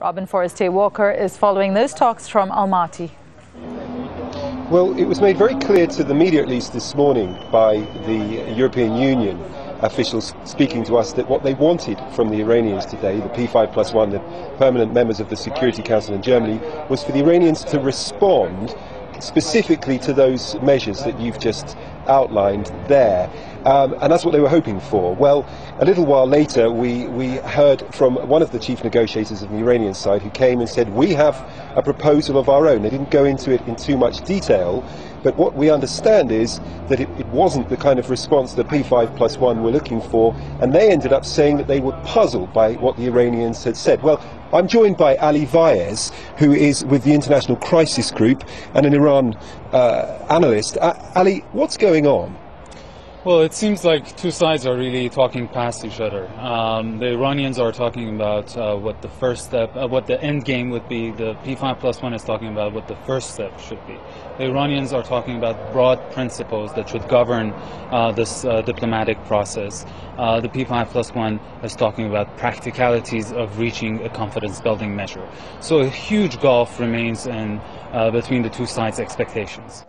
Robin Forestier Walker is following those talks from Almaty. Well, it was made very clear to the media, at least this morning, by the European Union officials speaking to us that what they wanted from the Iranians today, the P5 plus one, the permanent members of the Security Council in Germany, was for the Iranians to respond specifically to those measures that you've just outlined there. Um, and that's what they were hoping for. Well, a little while later, we, we heard from one of the chief negotiators of the Iranian side who came and said, We have a proposal of our own. They didn't go into it in too much detail, but what we understand is that it, it wasn't the kind of response that P5 plus one were looking for, and they ended up saying that they were puzzled by what the Iranians had said. Well, I'm joined by Ali Vaez, who is with the International Crisis Group and an Iran uh, analyst. Uh, Ali, what's going on? Well, it seems like two sides are really talking past each other. Um, the Iranians are talking about uh, what the first step, uh, what the end game would be. The P5 plus one is talking about what the first step should be. The Iranians are talking about broad principles that should govern uh, this uh, diplomatic process. Uh, the P5 plus one is talking about practicalities of reaching a confidence building measure. So a huge gulf remains in, uh, between the two sides' expectations.